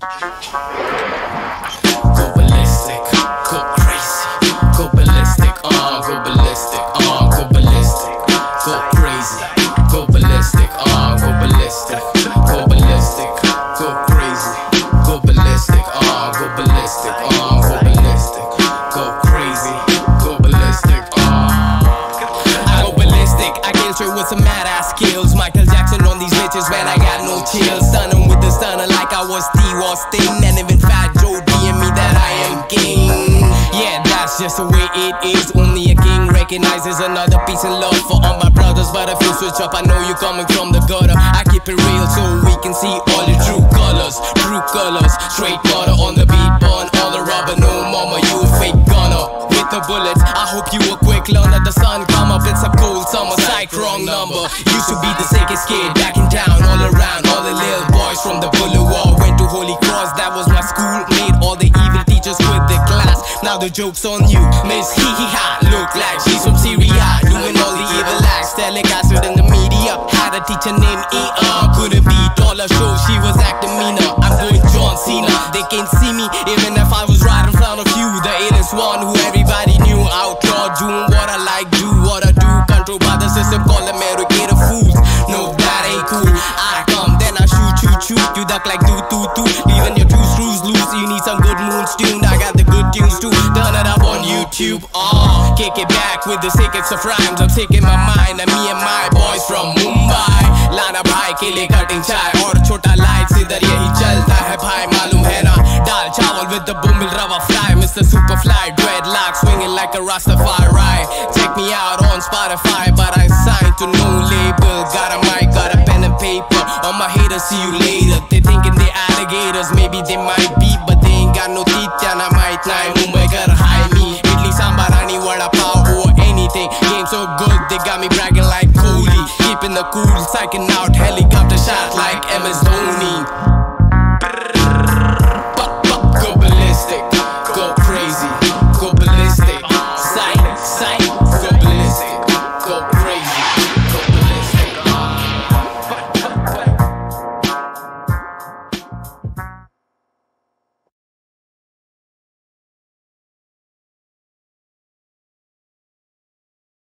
Go ballistic, go crazy, go ballistic, uh, go ballistic, uh, go ballistic, go crazy, go ballistic, uh, go ballistic, go ballistic, go crazy, go ballistic, uh, go ballistic, uh, go ballistic, go crazy, go ballistic, uh. I go ballistic, I came straight with some just the way it is. Only a king recognizes another piece of love for all my brothers. But if you switch up, I know you're coming from the gutter. I keep it real so we can see all the true colors. True colors, straight water on the beat, burn all the rubber. No mama, you a fake gunner with the bullets. I hope you a quick learner. The sun come up, it's a cold summer. Psych, wrong number. Used to be the sickest kid back in town, all around. All the little boys from the boulevard went to Holy Cross. That was my school. Made all the Now the joke's on you, Miss Hee Hee Ha. Look like she's from Syria, doing all the evil acts. telling Telecasted in the media. Had a teacher named E.R. Couldn't beat all her shows. She was acting meaner. I'm going John Cena. They can't see me, even if I was right in front of you. The illest one who everybody knew. Outlaw, doing what I like, tunes tuned. I got the good tunes too. Done it up on YouTube. Oh, kick it back with the sickest of rhymes. I'm sick in my mind. And me and my boys from Mumbai. लाना भाई के cutting chai. चाय और छोटा light इधर यही चलता है भाई मालूम है ना दाल चावल with the bombil rava fly Mr. Superfly dreadlock swinging like a Rastafari Check me out on Spotify but I signed to no label Got a mic, got a pen and paper All my haters see you later They thinking they alligators Maybe they might be but they ain't got no good, they got me bragging like coolie, Keeping the cool, psyching out, helicopter shot